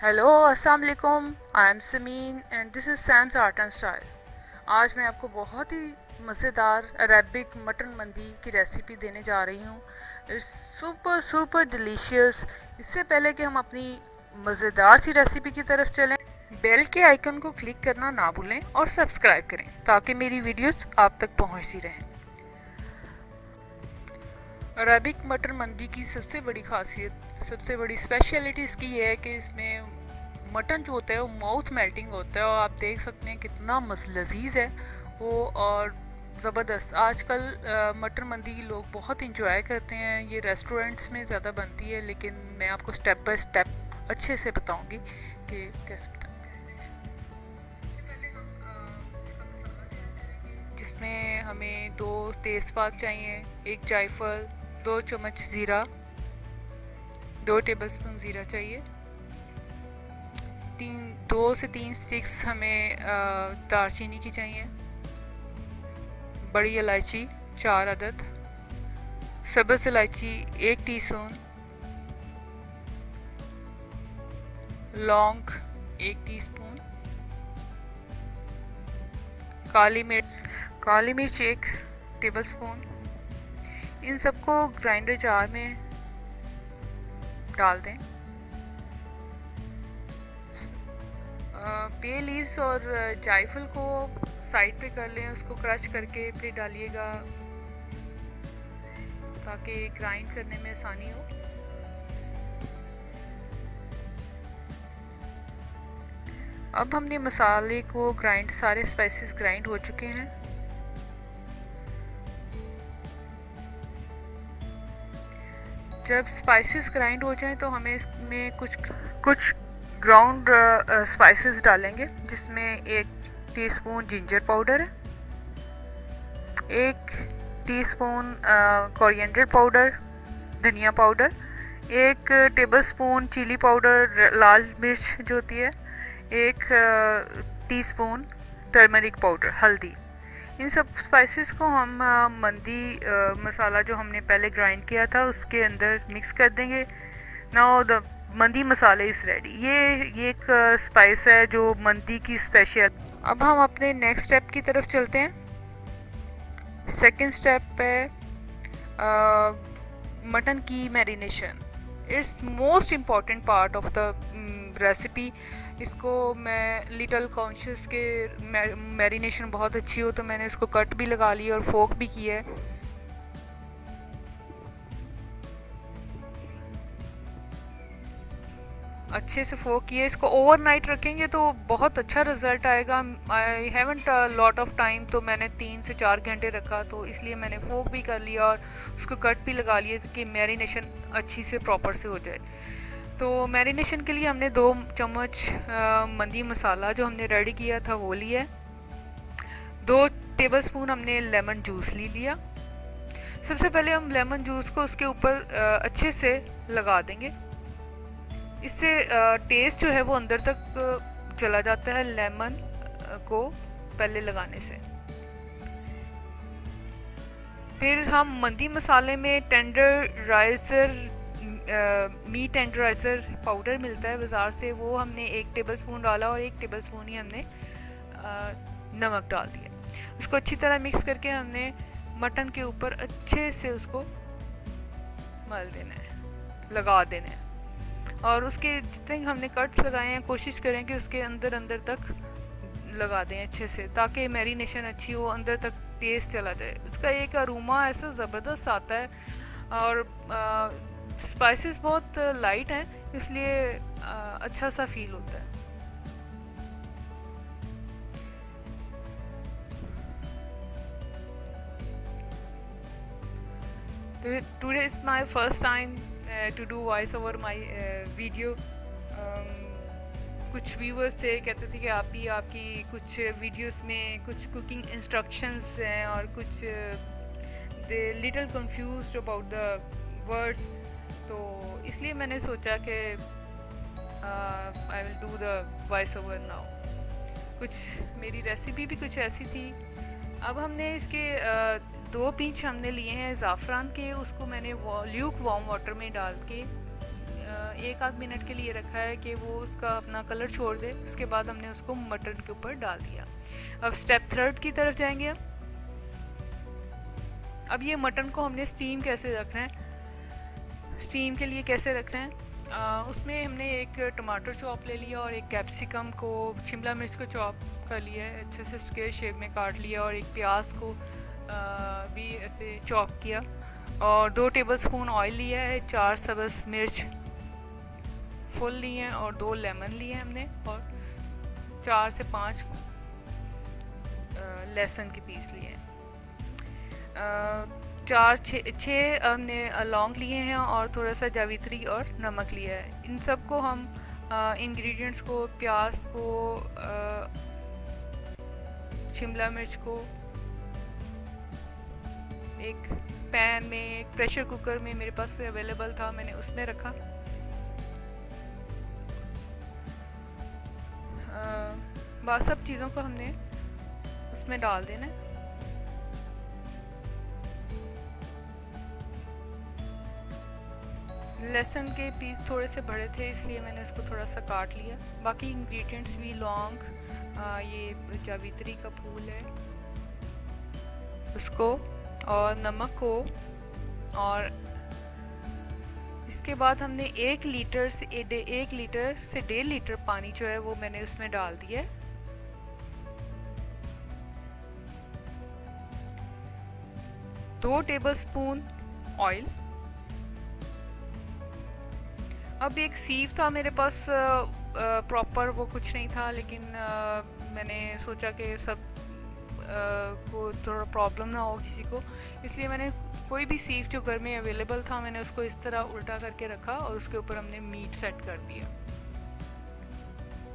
Hello अस्सलाम वालेकुम I am Sameen and this is Sam's art and style आज मैं आपको बहुत ही मज़ेदार अरेबिक मटन मंदी की रेसिपी देने जा रही हूँ। इट्स सुपर सुपर डिलीशियस इससे पहले कि हम अपनी मज़ेदार सी रेसिपी की तरफ़ चलें बेल के आइकन को क्लिक करना ना भूलें और सब्सक्राइब करें, ताकि मेरी वीडियोस आप तक पहुँचती रहें। अरबिक मटर मंदी की सबसे बड़ी खासियत, सबसे बड़ी स्पेशलिटी इसकी ये है कि इसमें मटन जो होता है वो माउथ मेल्टिंग होता है और आप देख सकते हैं कितना मस लजीज है वो और ज़बरदस्त। आजकल मटर मंदी लोग बहुत इंजॉय करते हैं। ये रेस्टोरेंट्स में ज़्यादा बनती है, लेकिन मैं आपको स्टेप बाय स्टेप अच्छे से बताऊँगी कि कैसे जिसमें हमें दो तेज़पात चाहिए, एक जायफल दो चम्मच ज़ीरा, दो टेबलस्पून ज़ीरा चाहिए। तीन, दो से तीन स्टिक्स हमें दालचीनी की चाहिए। बड़ी इलायची, चार अदद। सब्ज़ इलायची, एक टीस्पून लौंग, एक टीस्पून काली मिर्च काली मिर्च एक टेबलस्पून इन सबको ग्राइंडर जार में डाल दें। बे लीव्स और जायफल को साइड पे कर लें, उसको क्रश करके फिर डालिएगा ताकि ग्राइंड करने में आसानी हो। अब हमने मसाले को ग्राइंड सारे स्पाइसेस ग्राइंड हो चुके हैं। जब स्पाइसेस ग्राइंड हो जाएँ तो हमें इसमें कुछ कुछ ग्राउंड स्पाइसेस डालेंगे, जिसमें एक टीस्पून जिंजर पाउडर एक टीस्पून कोरिएंडर पाउडर धनिया पाउडर एक टेबलस्पून चिली पाउडर लाल मिर्च जो होती है, एक टीस्पून टर्मरिक पाउडर हल्दी। इन सब स्पाइसेस को हम मंदी मसाला जो हमने पहले ग्राइंड किया था, उसके अंदर मिक्स कर देंगे। नाउ द मंदी मसाले इज़ रेडी ये ये एक स्पाइस है जो मंदी की स्पेशल अब हम अपने नेक्स्ट स्टेप की तरफ़ चलते हैं। सेकंड स्टेप पे मटन की marination it's most important part of the recipe इसको मैं लिटल कॉन्शियस के मैरिनेशन बहुत अच्छी हो तो मैंने इसको कट भी लगा ली और फोक भी किया है। अच्छे से फोक किए। इसको ओवरनाइट रखेंगे तो बहुत अच्छा रिज़ल्ट आएगा। I haven't lot of time तो मैंने तीन से चार घंटे रखा तो इसलिए मैंने फोक भी कर लिया और उसको कट भी लगा लिया कि मैरिनेशन अच्छी से प्रॉपर से हो जाए। तो मैरिनेशन के लिए हमने दो चम्मच मंदी मसाला जो हमने रेडी किया था वो लिया दो टेबलस्पून हमने लेमन जूस ले लिया। सबसे पहले हम लेमन जूस को उसके ऊपर अच्छे से लगा देंगे। इससे टेस्ट जो है वो अंदर तक चला जाता है लेमन को पहले लगाने से। फिर हम मंदी मसाले में tender riser meat tenderiser powder मिलता है बाज़ार से वो हमने एक टेबल स्पून डाला और एक टेबल स्पून ही हमने आ, नमक डाल दिया। उसको अच्छी तरह मिक्स करके हमने मटन के ऊपर अच्छे से उसको मल देना है लगा देना है। और उसके जितने हमने कट्स लगाए हैं कोशिश करें कि उसके अंदर अंदर तक लगा दें अच्छे से ताकि मैरिनेशन अच्छी हो अंदर तक टेस्ट चला जाए। उसका एक अरूमा ऐसा ज़बरदस्त आता है और स्पाइसेस बहुत लाइट हैं, इसलिए अच्छा सा फील होता है। Today is my first time to do voice over my video कुछ व्यूवर्स थे कहते थे कि आप भी आपकी कुछ वीडियोस में कुछ कुकिंग इंस्ट्रक्शंस हैं और कुछ they little confuse about the words तो इसलिए मैंने सोचा कि I will do the voice over now कुछ, मेरी रेसिपी भी कुछ ऐसी थी। अब हमने इसके दो पीच हमने लिए हैं ज़ाफ़रान के, उसको मैंने ल्यूक वार्म वाटर में डाल के एक आध मिनट के लिए रखा है कि वो उसका अपना कलर छोड़ दे। उसके बाद हमने उसको मटन के ऊपर डाल दिया। अब स्टेप थर्ड की तरफ़ जाएँगे अब ये मटन को हमने स्टीम कैसे रखना है? स्टीम के लिए कैसे रखना है? आ, उसमें हमने एक टमाटर चॉप ले लिया और एक कैप्सिकम को शिमला मिर्च को चॉप कर लिया है अच्छे से स्क्वेयर शेप में काट लिया और एक प्याज को आ, भी ऐसे चॉप किया। और दो टेबल स्पून ऑयल लिया है चार सबस मिर्च फुल लिए हैं और दो लेमन लिए हैं हमने और चार से पाँच लहसुन के पीस लिए हैं। चार, छः हमने लौंग लिए हैं और थोड़ा सा जावित्री और नमक लिया है। इन सबको हम इंग्रेडिएंट्स को, प्याज को शिमला मिर्च को, एक पैन में, एक प्रेशर कुकर में मेरे पास अवेलेबल था, मैंने उसमें रखा। बस सब चीज़ों को हमने उसमें डाल देना है। लहसुन के पीस थोड़े से बड़े थे, इसलिए मैंने उसको थोड़ा सा काट लिया। बाकी इंग्रेडिएंट्स भी, लौंग ये जावित्री का फूल है, उसको, और नमक को, और इसके बाद हमने एक लीटर से एक लीटर से डेढ़ लीटर पानी जो है, वो मैंने उसमें डाल दिया है। दो टेबल स्पून ऑयल अब एक सीव था मेरे पास प्रॉपर वो कुछ नहीं था लेकिन आ, मैंने सोचा कि सब आ, को थोड़ा प्रॉब्लम ना हो किसी को। इसलिए मैंने कोई भी सीव जो घर में अवेलेबल था मैंने उसको इस तरह उल्टा करके रखा और उसके ऊपर हमने मीट सेट कर दिया।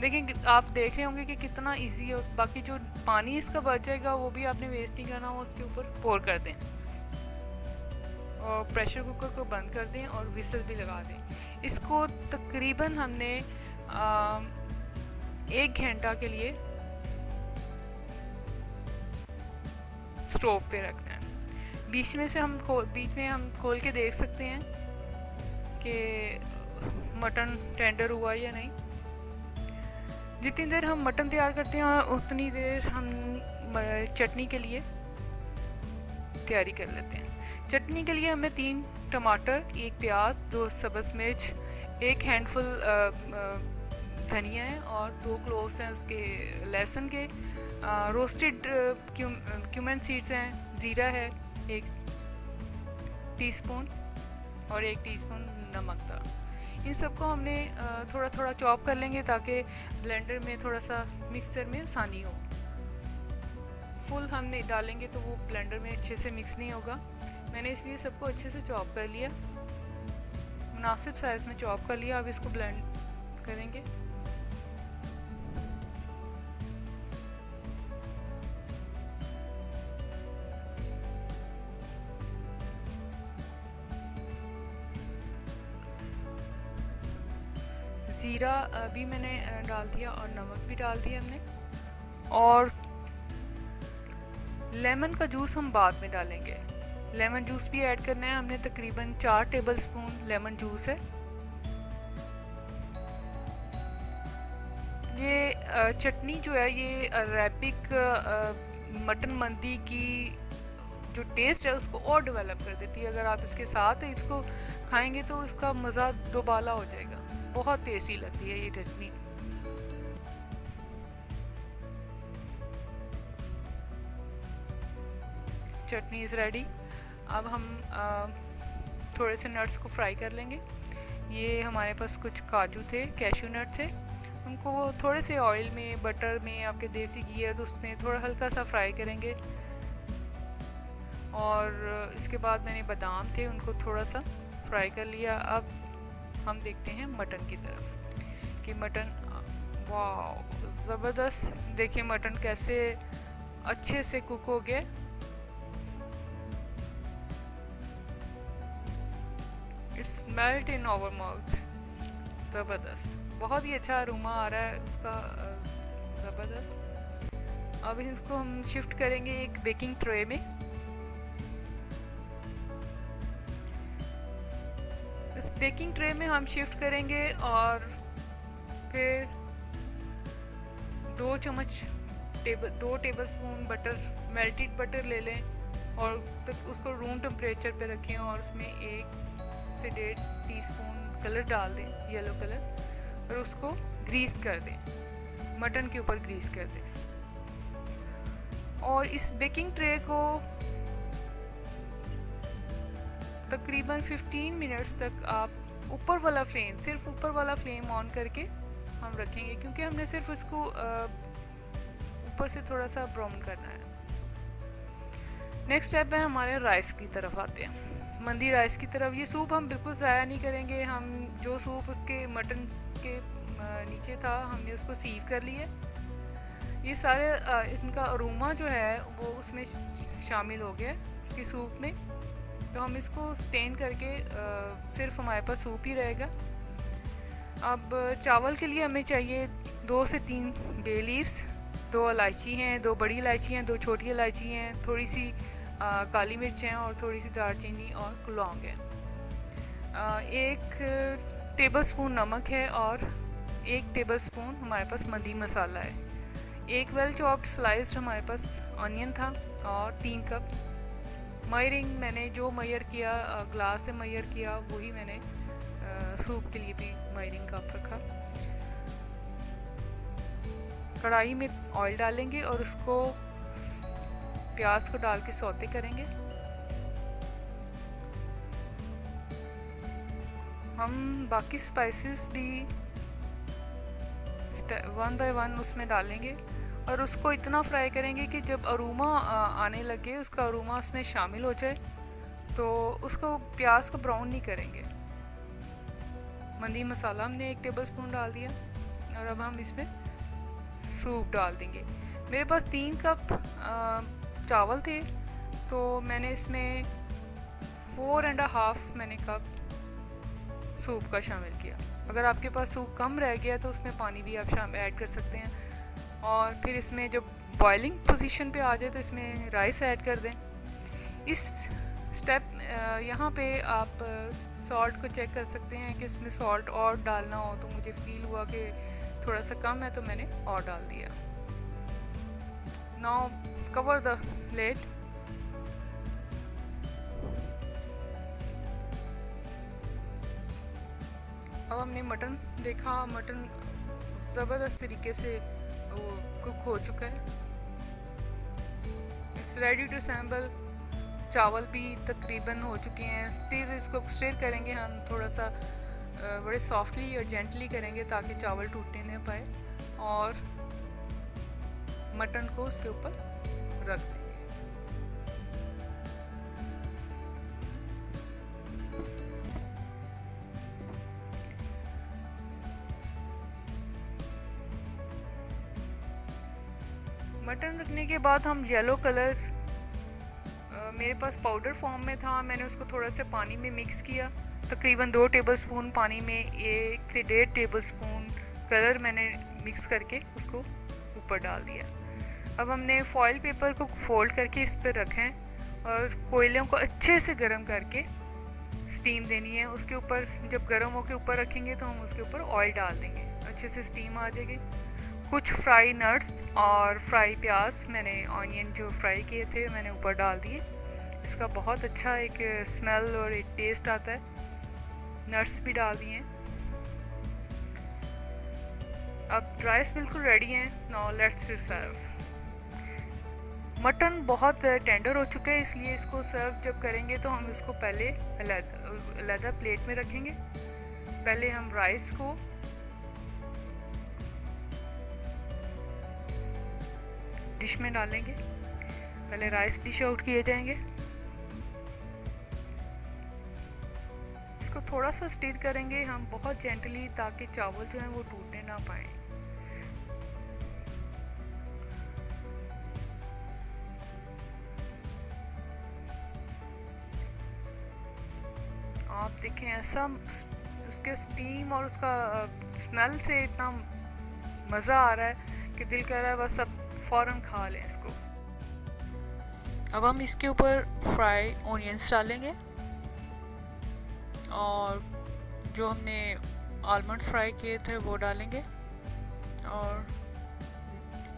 देखिए आप देख रहे होंगे कि कितना इजी है। बाकी जो पानी इसका बच जाएगा वो भी आपने वेस्ट नहीं करना हो उसके ऊपर पोर कर दें। प्रेशर कुकर को बंद कर दें और विसल भी लगा दें। इसको तकरीबन हमने एक घंटा के लिए स्टोव पे रखना है। बीच में से हम बीच में हम खोल के देख सकते हैं कि मटन टेंडर हुआ या नहीं। जितनी देर हम मटन तैयार करते हैं, उतनी देर हम चटनी के लिए तैयारी कर लेते हैं। चटनी के लिए हमें तीन टमाटर, एक प्याज, दो सब्ज़ मिर्च, एक हैंडफुल धनिया है और दो क्लोव्स हैं उसके लहसुन के। रोस्टेड क्यूमन सीड्स हैं, ज़ीरा है, एक टीस्पून और एक टीस्पून नमक था। इन सबको हमने थोड़ा थोड़ा चॉप कर लेंगे ताकि ब्लेंडर में थोड़ा सा मिक्सर में आसानी हो। फुल हम नहीं डालेंगे तो वो ब्लेंडर में अच्छे से मिक्स नहीं होगा। मैंने इसलिए सबको अच्छे से चॉप कर लिया। मुनासिब साइज़ में चॉप कर लिया। अब इसको ब्लेंड करेंगे। ज़ीरा भी मैंने डाल दिया और नमक भी डाल दिया हमने। और लेमन का जूस हम बाद में डालेंगे। लेमन जूस भी ऐड करना है, हमने तकरीबन चार टेबल स्पून लेमन जूस है। ये चटनी जो है, ये अरेबिक मटन मंदी की जो टेस्ट है, उसको और डेवलप कर देती है। अगर आप इसके साथ इसको खाएँगे तो इसका मज़ा दोबाला हो जाएगा। बहुत टेस्टी लगती है ये चटनी। चटनी इज़ रेडी अब हम थोड़े से नट्स को फ्राई कर लेंगे। ये हमारे पास कुछ काजू थे कैशू नट थे। उनको थोड़े से ऑयल में बटर में, आपके देसी घी है तो उसमें थोड़ा हल्का सा फ्राई करेंगे। और इसके बाद मैंने बादाम थे, उनको थोड़ा सा फ्राई कर लिया। अब हम देखते हैं मटन की तरफ़ कि मटन वाह ज़बरदस्त। देखिए मटन कैसे अच्छे से कुक हो गया it's melt in our mouth ज़बरदस्त। बहुत ही अच्छा अरोमा आ रहा है उसका ज़बरदस्त। अब इसको हम शिफ्ट करेंगे एक बेकिंग ट्रे में। इस बेकिंग ट्रे में हम शिफ्ट करेंगे और फिर दो चम्मच टेबल दो tablespoon butter melted butter ले लें और तक उसको रूम टेम्परेचर पे रखें और उसमें एक से डेढ़ टीस्पून कलर डाल दें येलो कलर और उसको ग्रीस कर दें मटन के ऊपर ग्रीस कर दें। और इस बेकिंग ट्रे को तकरीबन 15 मिनट्स तक आप ऊपर वाला फ्लेम सिर्फ़ ऊपर वाला फ्लेम ऑन करके हम रखेंगे, क्योंकि हमने सिर्फ़ उसको ऊपर से थोड़ा सा ब्राउन करना है। नेक्स्ट स्टेप है हमारे राइस की तरफ़ आते हैं। मंदी राइस की तरफ़। ये सूप हम बिल्कुल ज़ाया नहीं करेंगे। हम जो सूप उसके मटन के नीचे था, हमने उसको सीव कर लिया ये सारे इनका अरोमा जो है, वो उसमें शामिल हो गया इसकी सूप में। तो हम इसको स्टेन करके सिर्फ़ हमारे पास सूप ही रहेगा। अब चावल के लिए हमें चाहिए दो से तीन बे लीव्स दो इलायची हैं, दो बड़ी इलायची हैं, दो छोटी इलायची हैं। थोड़ी सी आ, काली मिर्च और थोड़ी सी दालचीनी और लौंग है। एक टेबल स्पून नमक है और एक टेबल स्पून हमारे पास मंदी मसाला है। एक वेल चॉप्ड स्लाइस्ड हमारे पास ऑनियन था और तीन कप मयरिंग मैंने जो मैयर किया ग्लास से मैयर किया वही मैंने सूप के लिए भी मयरिंग कप रखा। कढ़ाई में ऑयल डालेंगे और उसको प्याज को डाल के सौते करेंगे। हम बाकी स्पाइसेस भी वन बाय वन उसमें डालेंगे और उसको इतना फ्राई करेंगे कि जब अरूमा आने लगे, उसका अरूमा उसमें शामिल हो जाए तो उसको प्याज को ब्राउन नहीं करेंगे। मंदी मसाला हमने एक टेबल स्पून डाल दिया और अब हम इसमें सूप डाल देंगे। मेरे पास तीन कप चावल थे तो मैंने इसमें फोर एंड हाफ़ मैंने कप सूप का शामिल किया। अगर आपके पास सूप कम रह गया तो उसमें पानी भी आप शाम ऐड कर सकते हैं। और फिर इसमें जब बॉइलिंग पोजीशन पे आ जाए तो इसमें राइस ऐड कर दें। इस स्टेप यहाँ पे आप सॉल्ट को चेक कर सकते हैं कि इसमें सॉल्ट और डालना हो तो मुझे फील हुआ कि थोड़ा सा कम है तो मैंने और डाल दिया। नाउ कवर द प्लेट अब हमने मटन देखा, मटन ज़बरदस्त तरीके से वो कुक हो चुका है। इट्स रेडी टू सैम्बल चावल भी तकरीबन हो चुके हैं। स्टिर इसको स्टिर करेंगे हम थोड़ा सा बड़े सॉफ्टली और जेंटली करेंगे ताकि चावल टूटने न पाए। और मटन को उसके ऊपर रख दें मटन रखने के बाद हम येलो कलर मेरे पास पाउडर फॉर्म में था, मैंने उसको थोड़ा सा पानी में मिक्स किया। तकरीबन दो टेबल स्पून पानी में, एक से डेढ़ टेबल स्पून कलर मैंने मिक्स करके उसको ऊपर डाल दिया। अब हमने फॉइल पेपर को फोल्ड करके इस पर रखें और कोयलों को अच्छे से गर्म करके स्टीम देनी है। उसके ऊपर जब गर्म होकर ऊपर रखेंगे तो हम उसके ऊपर ऑयल डाल देंगे। अच्छे से स्टीम आ जाएगी। कुछ फ्राई नट्स और फ्राई प्याज मैंने ऑनियन जो फ्राई किए थे मैंने ऊपर डाल दिए। इसका बहुत अच्छा एक स्मेल और एक टेस्ट आता है। नट्स भी डाल दिए अब राइस बिल्कुल रेडी हैं। Now let's to serve mutton बहुत टेंडर हो चुका है, इसलिए इसको सर्व जब करेंगे तो हम इसको पहले अलहदा प्लेट में रखेंगे। पहले हम राइस को डिश में डालेंगे। पहले राइस डिश आउट किए जाएँगे। इसको थोड़ा सा स्टीर करेंगे हम बहुत जेंटली ताकि चावल जो हैं वो टूटने ना पाए। ऐसा उसके स्टीम और उसका स्मेल से इतना मज़ा आ रहा है कि दिल कर रहा है बस सब फ़ौरन खा लें इसको। अब हम इसके ऊपर फ्राई ओनियंस डालेंगे और जो हमने आलमंड फ्राई किए थे वो डालेंगे और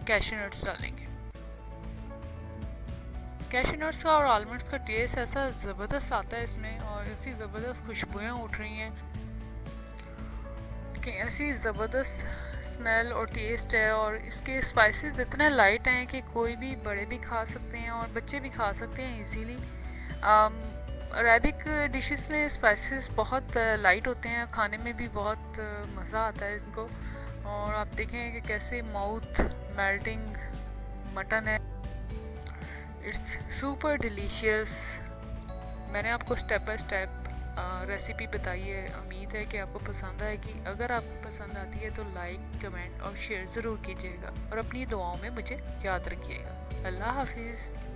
कैशू नट्स डालेंगे। कैशू नट्स का और आलमंड्स का टेस्ट ऐसा ज़बरदस्त आता है इसमें और ऐसी ज़बरदस्त खुशबुएँ उठ रही हैं कि ऐसी ज़बरदस्त स्मेल और टेस्ट है और इसके स्पाइसेस इतने लाइट हैं कि कोई भी बड़े भी खा सकते हैं और बच्चे भी खा सकते हैं इजीली अरेबिक डिशेस में स्पाइसेस बहुत लाइट होते हैं, खाने में भी बहुत मज़ा आता है इनको। और आप देखें कि कैसे माउथ मेल्टिंग मटन है। इट्स सुपर डिलीशियस मैंने आपको स्टेप बाय स्टेप रेसिपी बताई है। उम्मीद है कि आपको पसंद आएगी। अगर आप पसंद आती है तो लाइक कमेंट और शेयर ज़रूर कीजिएगा। और अपनी दुआओं में मुझे याद रखिएगा। अल्लाह हाफिज़।